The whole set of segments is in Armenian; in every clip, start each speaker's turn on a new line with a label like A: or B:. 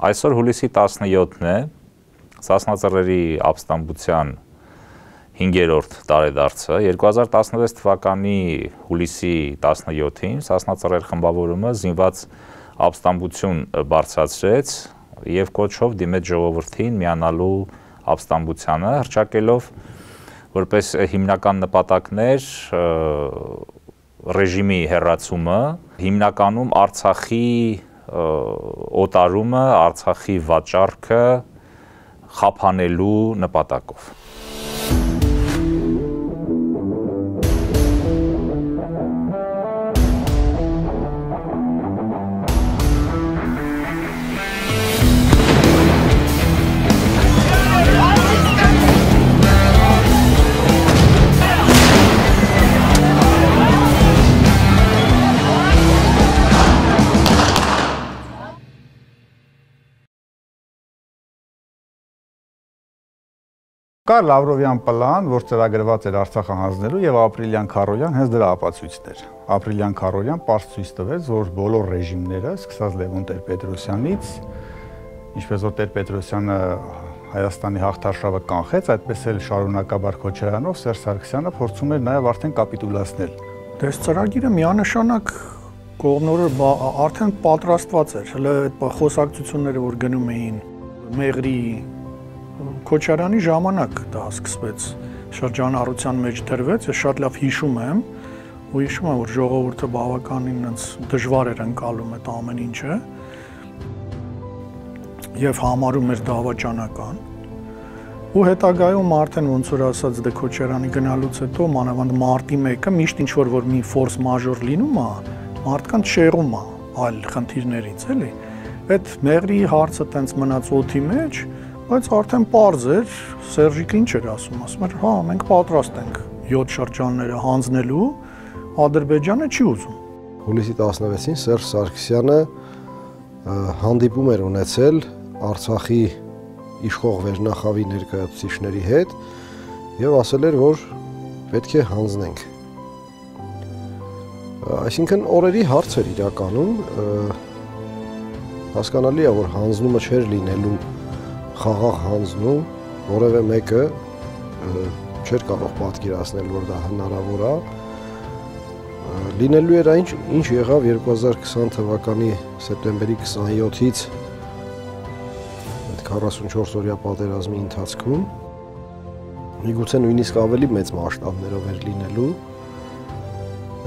A: Այսօր հուլիսի 17-ն է, Սասնածռերի ապստամբության 5-րդ տարեդարձը 2016 թվականի հուլիսի 17-ին Սասնածռեր խմբավորումը զինված ապստամբություն բարձրացրեց եւ կոչով դիմեց ժողովրդին միանալու ապստամբությանը հրճակելով որպես հիմնական նպատակներ ռեժիմի հերացումը, հիմնականում Արցախի օտարումը, Արցախի վաճառքը խափանելու նպատակով։
B: Կար Լավրովյան պլան, որ ծրագրված էր Արցախը հանձնելու եւ Ապրիլյան Քարոյան հենց դրա ապացույցն էր։ Ապրիլյան Քարոյան པարզ ցույց տվեց, որ բոլոր ռեժիմները, սկսած Լևոն Տեր-Պետրոսյանից, ինչպես որ Տեր-Պետրոսյանը Հայաստանի հաղթարշավը կանխեց, այդպես էլ շարունակաբար Քոչարյանով Սերժ Սարգսյանը փորձում էր նաև արդեն կապիտուլացնել։
C: Դες ծրագիրը միանշանակ կողմնորը արդեն պատրաստված էր, հələ այդ խոսակցությունները, որ գնում էին Մեղրի Քոչարյանի ժամանակ դա սկսվեց շրջանառության մեջ դրվեց, ես շատ լավ հիշում եմ, ու հիշում եմ, որ ժողովուրդը բավականին այնց դժվար էր անցալում այդ ամեն ինչը եւ համարում էր դավաճանական ու հետագայում արդեն ոնց որ ասած դե Քոչարյանի գնալուց հետո մանավանդ մարտի 1-ը միշտ ինչ որ որ մի ֆորս մաժոր լինում է, մարդկանց շեղում է այլ խնդիրներից, էլի։ Այդ մեղրի հարցը տենց մնաց օթի մեջ, բայց արդեն པարզ էր Սերժիկը ինչ էր ասում, ասում էր, հա, մենք պատրաստ ենք 7 շրջանները հանձնելու, Ադրբեջանը չի ուզում։
D: Հուլիսի 16-ին Սերժ Սարգսյանը հանդիպում էր ունեցել Արցախի իշխող վերնախավի ներկայացուցիչների հետ եւ ասել էր, որ պետք է հանձնենք։ Այսինքն օրերի հարց էր իրականում հասկանալի է, որ հանձնումը չէր լինելու խաղաղ հանձնում, որևէ մեկը չէր կարող պատկերացնել, որ դա հնարավոր է։ Լինելու էր այն, ինչ եղավ 2020 թվականի սեպտեմբերի 27-ից այդ 44 օրյա պատերազմի ընթացքում միգուցե նույնիսկ ավելի մեծ մասշտաբներով էր լինելու։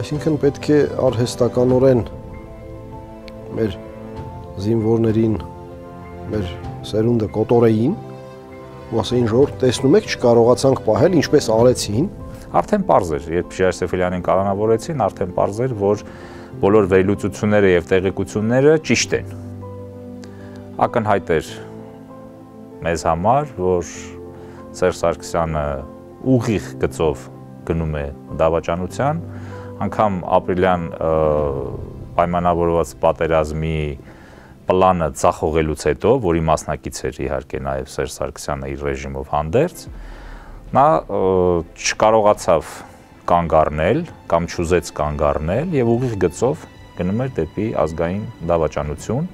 D: Այսինքն պետք է արհեստականորեն մեր զինվորներին, մեր սերունդը կոտորեին ու ասեին ժողովուրդ տեսնում եք չկարողացանք պահել ինչպես արեցին
A: արդեն པարզ էր երբ Ժայր Սեֆիլյանին կանոնավորեցին արդեն པարզ էր որ բոլոր վերլուծությունները եւ տեղեկությունները ճիշտ են ակնհայտ էր մեզ համար որ Սերժ Սարգսյանը ուղիղ գծով գնում է դավաճանության անգամ ապրիլյան պայմանավորված պատերազմի պլանը ցախողելուց հետո, որի մասնակից էր իհարկե նաև Սերժ Սարգսյանը իր ռեժիմով հանդերձ, նա չկարողացավ կանգ առնել կամ չուզեց կանգ առնել եւ ուղիղ գծով գնում էր դեպի ազգային դավաճանություն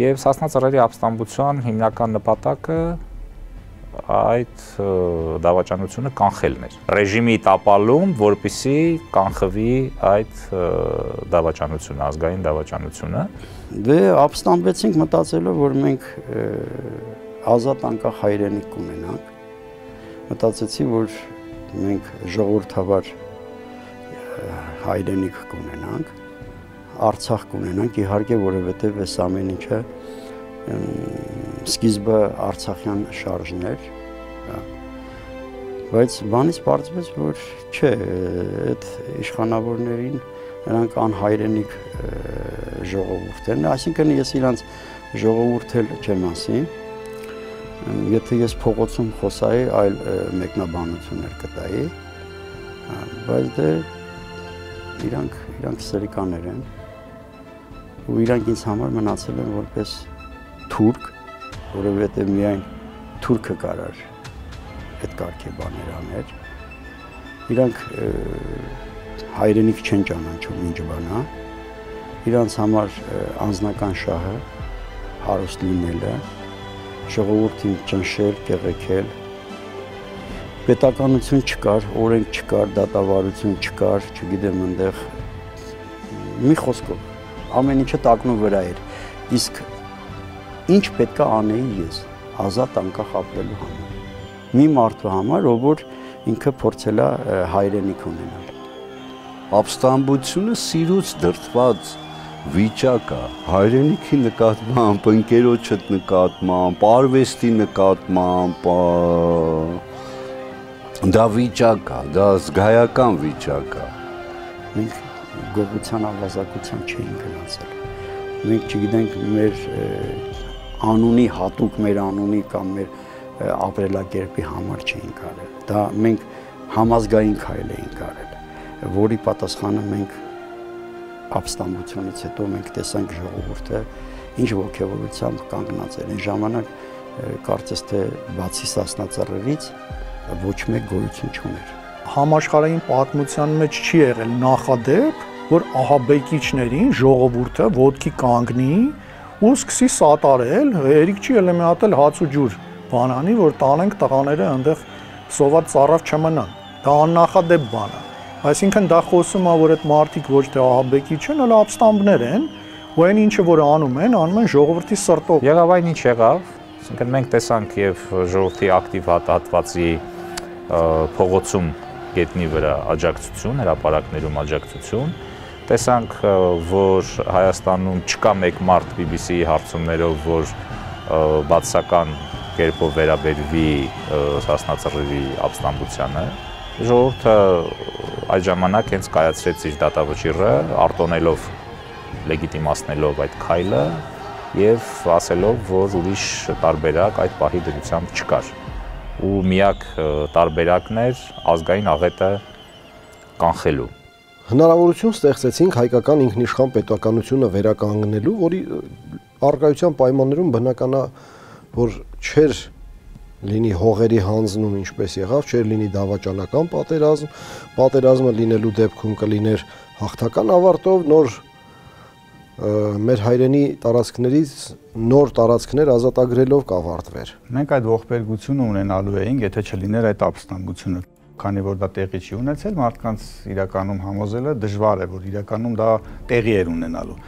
A: եւ Սասնա ծռերի ապստամբության հիմնական նպատակը այդ դավաճանությունը կանխելն էր։ Ռեժիմի տապալում, որպիսի կանխվի այդ դավաճանությունը, ազգային դավաճանությունը։
E: Դե ապստամբեցինք մտածելով, որ մենք ազատ անկախ հայրենիք կունենանք։ Մտածեցի, որ մենք ժողովրդավար հայրենիք կունենանք, Արցախ կունենանք, իհարկե, որովհետև այս ամեն ինչը սկիզբը Արցախյան շարժներ, հա։ բայց բանից բարձվեց, որ չէ, այդ իշխանավորներին նրանք անհայրենիք ժողովուրդ են, այսինքն ես իրանց ժողովուրդել չեմ ասի, եթե ես փողոցում խոսայի, այլ մեկնաբանություններ կտայի, բայց դե իրանք իրանք սրիկաներ են ու իրանք ինձ համար մնացել են որպես թուրք, որովհետև միայն թուրքը կարար այդ կարգի բաներ աներ։ Իրանք հայրենիք չեն ճանաչում ինչ բանա։ Իրանց համար անձնական շահը հարուստ լինելը, ժողովրդին ճնշել, կեղեքել։ Պետականություն չկար, օրենք չկար, դատավարություն չկար, չգիտեմ այնտեղ մի խոսքով ամեն ինչը տակնու վրա էր։ Իսկ ինչ պետքա անեի ես ազատ անկախ ապրելու համար։ Մի մարդու համար, ով որ ինքը փորձել է հայրենիք ունենալ։
F: Ապստամբությունը սիրուց դրթված վիճակ է. հայրենիքի նկատմամբ, ընկերոջդ նկատմամբ, արվեստի նկատմամբ դա վիճակ է, դա զգայական վիճակ է։
E: Մենք գողության ավազակության չէինք գնացել։ Մենք չգիտենք մեր անունի հատուկ մեր անունի կամ մեր ապրելակերպի համար չէինք արել։ Դա մենք համազգային քայլ էինք արել որի պատասխանը մենք ապստամբությունից հետո մենք տեսանք ժողովուրդը ինչ ողջավորությամբ կանգնած էր։ Այն ժամանակ կարծես թե բացի սասնածառերից ոչ մեկ գոյություն չուներ։
C: Համաշխարհային պատմության մեջ չի եղել նախադեպ, որ ահաբեկիչներին ժողովուրդը ոդկի կանգնի ու սկսի սատարել, երիկ չի ելեմի հատել հաց ու ջուր բանանի, որ տանենք տղաները այնտեղ սոված ծառավ չմնան։ Դա աննախադեպ բան է։ Այսինքն դա խոսում է, որ այդ մարդիկ ոչ թե ահաբեկի չեն, այլ ապստամբներ են, ու այն ինչը որ անում են, անում են ժողովրդի սրտով։
A: Եղավ այն ինչ եղավ, այսինքն մենք տեսանք եւ ժողովրդի ակտիվ հատվածի փողոցում գետնի վրա աջակցություն, հրաապարակներում աջակցություն, տեսանք, որ Հայաստանում չկա մեկ մարդ BBC-ի հարցումներով, որ բացական կերպով վերաբերվի սասնածռերի ապստամբությանը ժողովուրդը այդ ժամանակ հենց կայացրեց իր դատավճիռը, արտոնելով լեգիտիմացնելով այդ քայլը եւ ասելով, որ ուրիշ տարբերակ այդ պահի դրությամբ չկար։ Ու միակ տարբերակն էր ազգային աղետը կանխելու։
D: Հնարավորություն ստեղծեցինք հայկական ինքնիշխան պետականությունը վերականգնելու, որի արկայության պայմաններում բնականա որ չէր լինի հողերի հանձնում ինչպես եղավ, չէր լինի դավաճանական պատերազմ, պատերազմը լինելու դեպքում կլիներ հաղթական ավարտով նոր մեր հայրենի տարածքներից նոր տարածքներ ազատագրելով կավարտվեր։
B: Մենք այդ ողբերգությունը ունենալու էինք, եթե չլիներ այդ ապստամբությունը քանի որ դա տեղի չի ունեցել, մարդկանց իրականում համոզելը դժվար է, որ իրականում դա տեղի էր ունենալու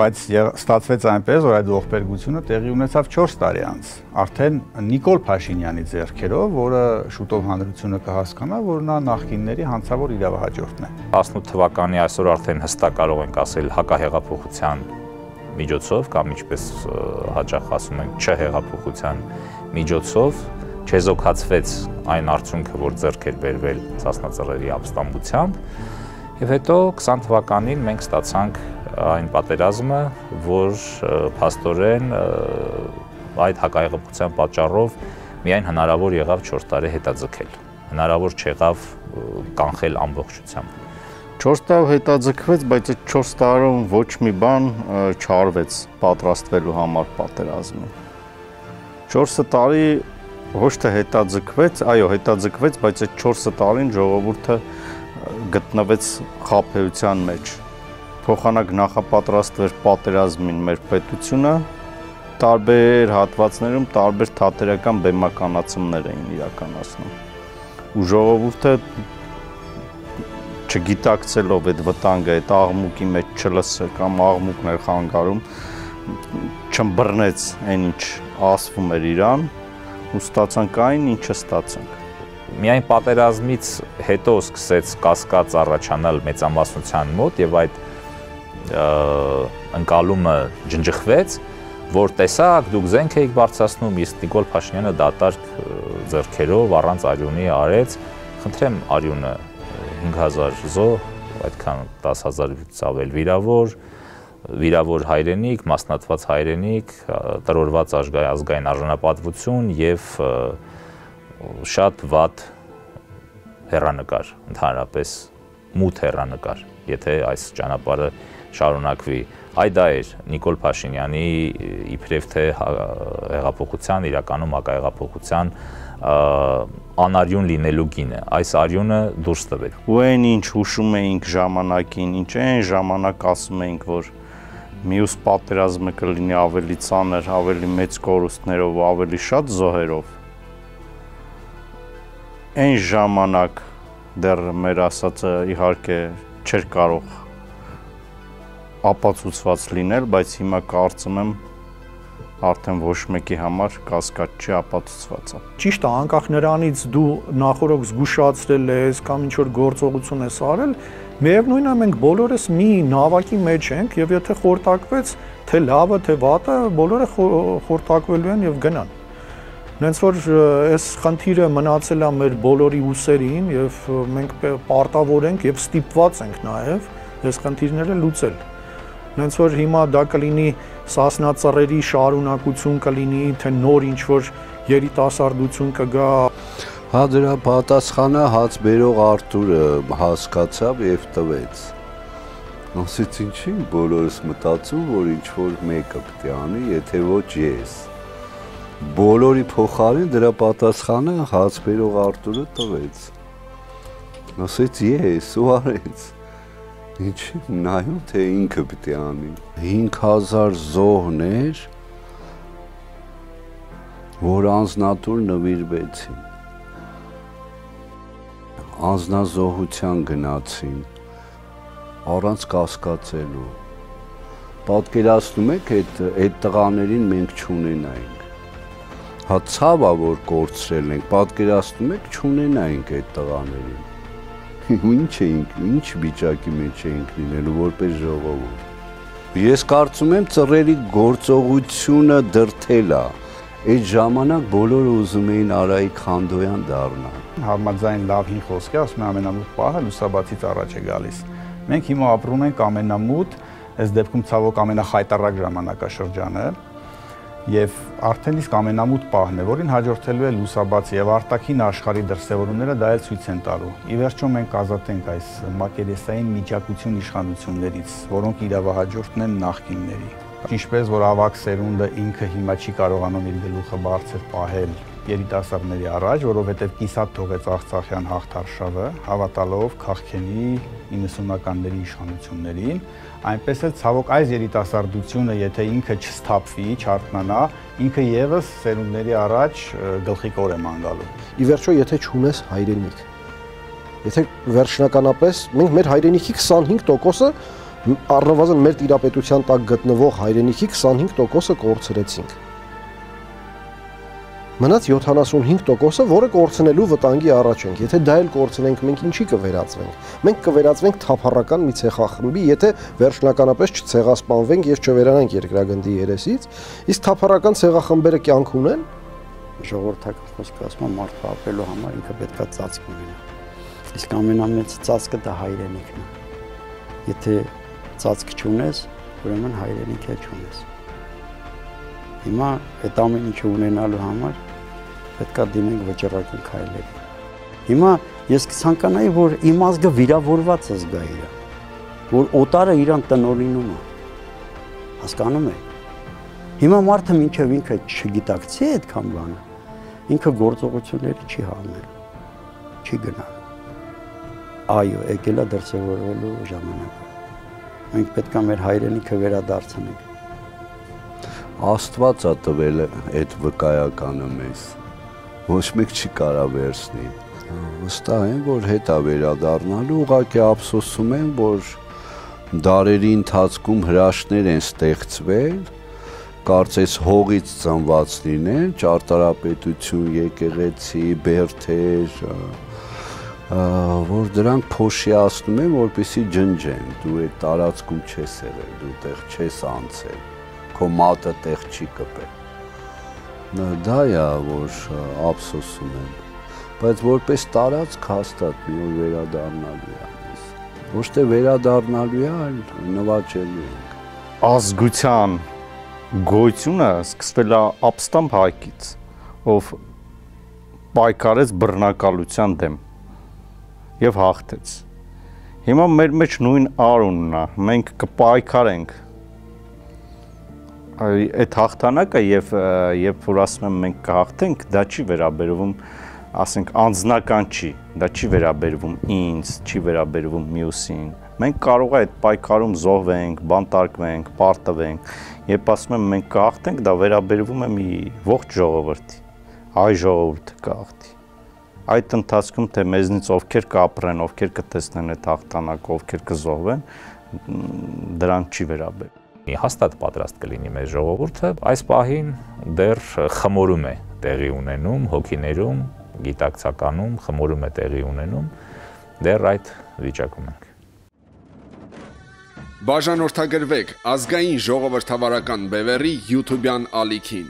B: բայց ստացվեց այնպես, որ այդ ողբերգությունը տեղի ունեցավ 4 տարի անց, արդեն Նիկոլ Փաշինյանի ձեռքերով, որը շուտով հանրությունը կհասկանա, որ նա նախկինների հանցավոր իրավահաջորդն է։
A: 18 թվականի այսօր արդեն հստակ կարող ենք ասել հակահեղափոխության միջոցով կամ ինչպես հաճախ ասում ենք չհեղափոխության միջոցով չեզոքացվեց այն արդյունքը, որ ձեռք էր բերվել Սասնածռերի ապստամբությամբ եւ հետո 20 թվականին մենք ստացանք այն պատերազմը, որ փաստորեն այդ հակայղպության պատճառով միայն հնարավոր եղավ 4 տարի հետաձգել։ Հնարավոր չեղավ կանխել ամբողջությամբ։
G: 4 տարի հետաձգվեց, բայց այդ 4 տարում ոչ մի բան չարվեց պատրաստվելու համար պատերազմի։ 4 տարի ոչ թե հետաձգվեց, այո, հետաձգվեց, բայց այդ 4 տարին ժողովուրդը գտնվեց խափեության մեջ փոխանակ նախապատրաստվեր պատերազմին մեր պետությունը տարբեր հատվածներում տարբեր թատերական բեմականացումներ էին իրականացնում ու ժողովուրդը չգիտակցելով այդ վտանգը, այդ աղմուկի մեջ չլսել կամ աղմուկներ խանգարում չմբռնեց այն ինչ ասվում էր իրան ու ստացանք այն ինչը ստացանք
A: միայն պատերազմից հետո սկսեց կասկած առաջանալ մեծամասնության մոտ եւ այդ ընկալումը ջնջխվեց, որ տեսակ դուք զենք եք բարձրացնում, իսկ Նիկոլ Փաշինյանը դատարկ ձեռքերով առանց արյունի արեց, խնդրեմ արյունը 5000 զո, այդքան 10000-ից ավել վիրավոր, վիրավոր հայրենիք, մասնատված հայրենիք, տրորված ազգային արժանապատվություն եւ շատ վատ հերանեկար, ընդհանրապես մութ հերանեկար, եթե այս ճանապարհը շարունակվի։ Այ դա էր Նիկոլ Փաշինյանի իբրև թե հեղափոխության, իրականում հակահեղափոխության անարյուն լինելու գինը։ Այս արյունը դուրս տվեց։
G: Ու այն ինչ հուշում էինք ժամանակին, ինչ այն ժամանակ ասում էինք, որ մյուս պատերազմը կլինի ավելի ծանր, ավելի մեծ կորուստներով, ավելի շատ զոհերով։ Այն ժամանակ դեռ մեր ասածը իհարկե չէր կարող ապացուցված լինել, բայց հիմա կարծում եմ արդեն ոչ մեկի համար կասկած չի ապացուցված
C: Ճիշտ է, անկախ նրանից դու նախորոք զգուշացրել ես կամ ինչ որ գործողություն ես արել, Միևնույնն է մենք բոլորս մի նավակի մեջ ենք եւ եթե խորտակվեց թե լավը թե վատը բոլորը խորտակվելու են եւ գնան։ Նենց որ այս խնդիրը մնացել է մեր բոլորի ուսերին եւ մենք պարտավոր ենք եւ ստիպված ենք նաեւ այս խնդիրները լուծել։ Նենց որ հիմա դա կլինի սասնածռերի շարունակություն կլինի, թե նոր ինչ որ երիտասարդություն կգա,
F: Հա դրա պատասխանը հաց բերող Արթուրը հասկացավ եւ տվեց։ Ասից ինչի բոլորս մտածում, որ ինչ որ մեկը պետք է անի, եթե ոչ ես։ Բոլորի փոխարեն դրա պատասխանը հաց բերող Արթուրը տվեց։ Ասից ես ու արեց։ Ինչի նայում թե ինքը պետք է անի։ 5000 զոհներ որ անznատուր նվիրվեցին անznազոհության գնացին առանց կասկածելու պատկերացնում եք այդ այդ տղաներին մենք չունենայինք հա ցավա որ կորցրել ենք պատկերացնում եք չունենայինք այդ տղաներին ինչ էինք ինչ վիճակի մեջ էինք լինելու որպես ժողովուրդ ես կարծում եմ ծռերի գործողությունը դրթել է Այդ ժամանակ բոլորը ուզում էին Արայիկ Խանդոյան դառնալ։
B: Համաձայն լավ հին խոսքի, ասում եմ ամենամուտ պահը լուսաբացից առաջ է գալիս։ Մենք հիմա ապրում ենք ամենամուտ, այս դեպքում ցավոք ամենախայտարակ ժամանակաշրջանը, եւ արդեն իսկ ամենամուտ պահն է, որին հաջորդելու է լուսաբացի եւ արտաքին աշխարհի դրսեւորումները դա էլ ցույց են տալու։ Ի վերջո մենք ազատենք այս մակերեսային միջակություն իշխանություններից, որոնք իրավահաջորդն են նախկինների ինչպես որ ավակ սերունդը ինքը հիմա չի կարողանում իր գլուխը բարձր պահել երիտասարդների առաջ, որովհետև կիսատ թողեց Արցախյան հաղթարշավը, հավատալով քաղքենի 90-ականների իշխանություններին, այնպես էլ ցավոք այս երիտասարդությունը, եթե ինքը չսթափվի, չարտնանա, ինքը եւս սերունդների առաջ գլխիկոր է ման գալու։
D: Ի վերջո, եթե չունես հայրենիք, եթե վերջնականապես մենք մեր հայրենիքի 25%-ը առնվազն մեր տիրապետության տակ գտնվող հայրենիքի 25%-ը կորցրեցինք։ Մնաց 75%-ը, որը կորցնելու վտանգի առաջ ենք։ Եթե դա էլ կորցնենք, մենք ինչի կվերածվենք։ Մենք կվերածվենք թափառական մի ցեղախմբի, եթե վերջնականապես չցեղասպանվենք եւ չվերանանք երկրագնդի երեսից, իսկ թափառական ցեղախմբերը կյանք ունեն,
E: ժողովրդական խոսքը ասում է մարդը ապրելու համար ինքը պետքա ծածկ ունենա։ Իսկ ամենամեծ ծածկը դա հայրենիքն է։ Եթե ծածկ չունես, ուրեմն հայրենիք էլ չունես։ Հիմա այդ ամեն ինչը ունենալու համար պետքա դիմենք վճռական քայլերի։ Հիմա ես կցանկանայի, որ իմ ազգը վիրավորված է զգա իրա, որ օտարը իրան տնորինում է։ Հասկանում եք։ Հիմա մարդը մինչև ինքը չգիտակցի այդքան բանը, ինքը գործողությունների չի հանել, չի գնալ։ Այո, եկել է դրսևորվելու ժամանակը մենք պետք է մեր հայրենիքը վերադարձնենք։
F: Աստված է տվել այդ վկայականը մեզ։ Ոչ մեկ չի կարա վերցնի։ Վստահ եմ, որ հետա վերադառնալու ուղղակի ափսոսում եմ, որ դարերի ընթացքում հրաշներ են ստեղծվել, կարծես հողից ծնված լինեն, ճարտարապետություն, եկեղեցի, բերթեր, որ դրանք փոշիացնում են, որպեսի ջնջեն։ Դու այդ տարածքում չես եղել, դու տեղ չես անցել։ Քո մատը տեղ չի կպել։ Դա է, որ ափսոսում եմ։ Բայց որպես տարածք հաստատ մի օր վերադառնալու է Ոչ թե վերադառնալու է, այլ նվաճելու ենք։
G: Ազգության գոյությունը սկսվել է ապստամբ հայկից, ով պայքարեց բռնակալության դեմ եւ հաղթեց։ Հիմա մեր մեջ նույն արունն է, մենք կպայքարենք այդ հաղթանակը եւ երբ որ ասում եմ մենք կհաղթենք, դա չի վերաբերվում, ասենք անձնական չի, դա չի վերաբերվում ինձ, չի վերաբերվում մյուսին, Մենք կարող է այդ պայքարում զոհվենք, բանտարկվենք, պարտվենք։ Երբ ասում եմ մենք կհաղթենք, դա վերաբերվում է մի ողջ ժողովրդի։ Այ ժողովուրդը կհաղթի։ Այդ ընթացքում թե մեզնից ովքեր կապրեն, ովքեր կտեսնեն այդ հաղթանակը, ովքեր կզոհվեն, դրան չի վերաբերում
A: հաստատ պատրաստ կլինի մեր ժողովուրդը այս պահին դեռ խմորում է տեղի ունենում հոգիներում գիտակցականում խմորում է տեղի ունենում դեռ այդ վիճակում ենք
H: Բաժանորդագրվեք ազգային ժողովրդավարական բևեռի YouTube-յան ալիքին